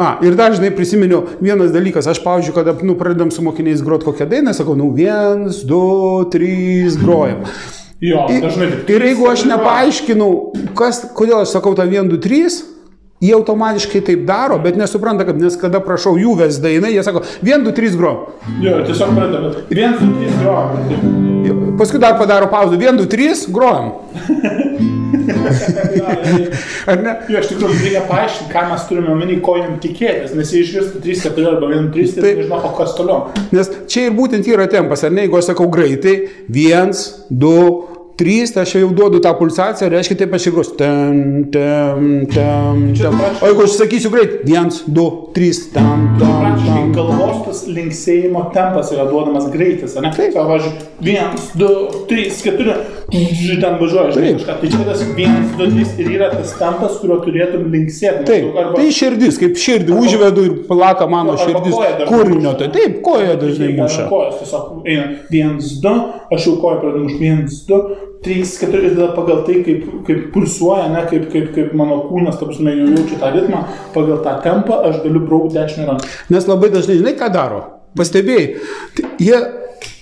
A, ir dar žinai prisiminiau vienas dalykas, aš, pavyzdžiui, kada nu, pradedam su mokiniais groti kokią dainą, sakau, nu, viens, du, trys, grojam. Jo, Ir, dažnai ir jeigu aš nepaaiškinau, kas, kodėl aš sakau tą 1, 2, 3, jie automatiškai taip daro, bet nesupranta, kad nes kada prašau jų ves dainą, jie sako 1, 2, 3 gro. Jo, tiesiog pradeda. Vienas, du, trys groja. Paskui dar padaro pauzę 1, 2, 3, grojam. Ar ne? Jo, iš tikrųjų, reikia paaiškinti, ką mes turime omeny, ko jam tikėtis, nes jie išgirstų 3, 4 arba 1, 3, tai nežinau, o kas toliau. Nes čia ir būtent yra tempas, ar ne, jeigu aš sakau greitai, 1, 2, 3, tai aš jau duodu tą pulsaciją, reiškia taip aš ir grosiu. Tam, tam, tam, tam. O jeigu aš sakysiu greit, 1, 2, 3, tam, tam, Praktiškai galvos tas linksėjimo tempas yra duodamas greitis, ne? Taip. Pavyzdžiui, 1, 2, 3, 4, ten važiuoja, žinai, kažką. Tai čia tas 1, 2, 3 ir yra tas tempas, kuriuo turėtum linksėti. Taip, arba- tai širdis, kaip širdį užvedu ir plaka mano arba širdis kūrinio. Tai taip, koja dažnai muša. Kojos tiesiog eina 1, 2, aš jau koją pradedu mušti 1, 2, 3, 4 ir tada pagal tai, kaip, kaip pulsuoja, ne, kaip, kaip, kaip mano kūnas, ta prasme, jau jaučia tą ritmą, pagal tą tempą aš galiu braukti dešinę ranką. Nes labai dažnai, žinai, ką daro? Pastebėjai, Tai jie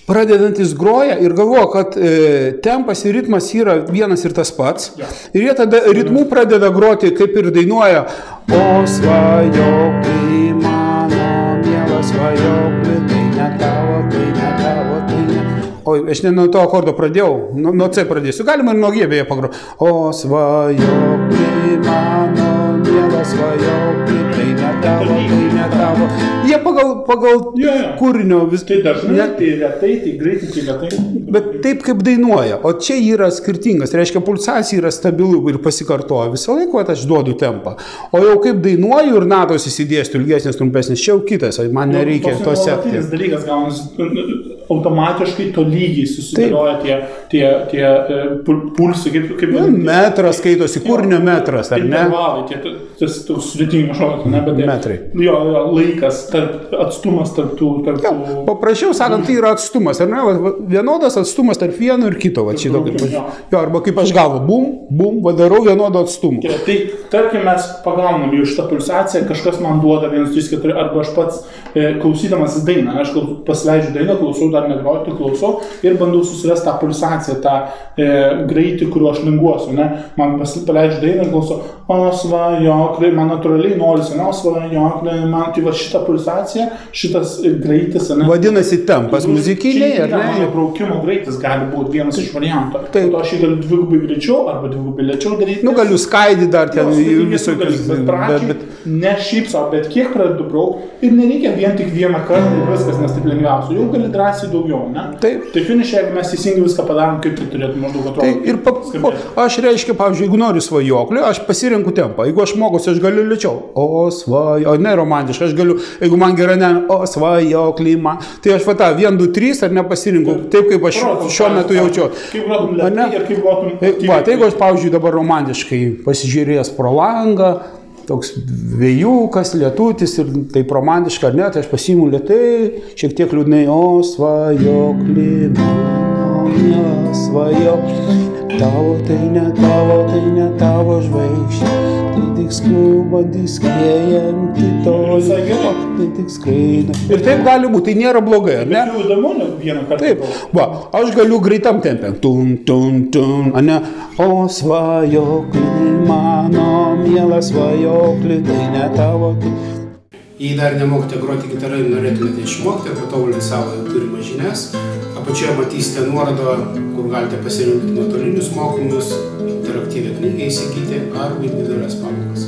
pradedantis groja ir galvoja, kad e, tempas ir ritmas yra vienas ir tas pats. Jo. Ir jie tada ritmų pradeda groti, kaip ir dainuoja. O svajokli mano, mielas svajokli, tai ne tavo, tai ne tavo, tai ne. Oi, aš ne nuo to akordo pradėjau, nuo, nuo C pradėsiu. Galima ir nuo G beje pagroti. O svajokli mano, mielas svajokli, tai ne tavo, tai ne tavo. Jie pagal, pagal Jo, jo. kūrinio vis Tai dažnai, Ne- tai retai, tai greitai, tai retai. Bet taip kaip dainuoja, o čia yra skirtingas, tai reiškia pulsacija yra stabilu ir pasikartoja visą laiką, aš duodu tempą. O jau kaip dainuoju ir natos įsidėsiu ilgesnis, trumpesnis, čia jau kitas, man nereikia Toks to sekti. nuolatinis dalykas gaunasi, automatiškai to lygiai susidėlioja tie, tie, tie e, pul- pulsai, kaip, kaip Nu, Metras skaitosi, kūrinio metras, ar ne? Intervalai, tie, tas sudėtingas žodis, ne, bet Metrai. Jo, jo, laikas, tarp, atstumas tarp tų, tarp tų. paprasčiau sakant, tai yra atstumas, ar ne? Vienodas atstumas tarp vieno ir kito, va šito. Jo. jo, arba kaip aš galvoju, bum, bum, vadarau vienodą atstumą. Gerai, Tai tarkim mes pagaunam jau šitą pulsaciją, kažkas man duoda 1, 3, 4, arba aš pats e, klausydamasis dainą, aš pasileidžiu dainą, klausau, dar negroju, tai klausau ir bandau susirasti tą pulsaciją, tą e, greitį, kuriuo aš linguosiu. Ne? Man pasi- paleidžiu dainą ir klausau, o svajokliai, man natūraliai norisi, o svajokliai, man tai va šitą pulsaciją, šitas greitis, ne? Vadinasi, tempas muzikiniai, ar yra Mano ne? braukimo greitis gali būti vienas iš variantų. Taip. Po to aš jį galiu dvigubai greičiau arba dvigubai lėčiau daryti. Nu, galiu skaidyti dar ten visokius. Bet Bet, bet, ne šiaip savo, bet kiek pradedu braukti ir nereikia vien tik vieną kartą ir viskas, nes taip lengviausia. Jau gali drąsiai daugiau, ne? Taip. Tai finišė, jeigu mes teisingai viską padarom, kaip tai turėtų maždaug Tai atrodyti. ir pa, pa, Skambėti. aš reiškia, pavyzdžiui, jeigu noriu svajoklį, aš pasirenku tempą. Jeigu aš mokosi, aš galiu lėčiau. O svajo, ne romantiškai, aš galiu, jeigu man gerai, ne, o svajoklį man. Tai aš va tą 1, 2, 3 ar nepasirinkau taip, kaip aš Protas, šiuo metu jaučiu. Kaip grotum lėtai ir kaip grotum. Tai, va, tai jeigu aš, pavyzdžiui, dabar romantiškai pasižiūrėjęs pro langą, toks vėjukas, lietutis ir taip romantiška, ar ne, tai aš pasiimu lietai, šiek tiek liūdnai, o svajoklį mano, mielas svajoklį, tavo tai ne tavo, tai ne tavo žvaigždė, tik toli, Visai gerai. tai tik skraido. Ir taip gali būti, tai nėra blogai, ar ne? Jau įdomu, ne vieną kartą. Taip, va, aš galiu greitam tempę. Tum, tum, tum, ane. O svajokli mano, mielas svajokli, tai ne tavo. Tai... Jei dar nemokote groti gitarai norėtumėte išmokti patobulinti savo turimas žinias, Apačioje matysite nuorodą, kur galite pasirinkti nuotolinius mokymus, interaktyvę knygą įsigyti ar individualias pamokas.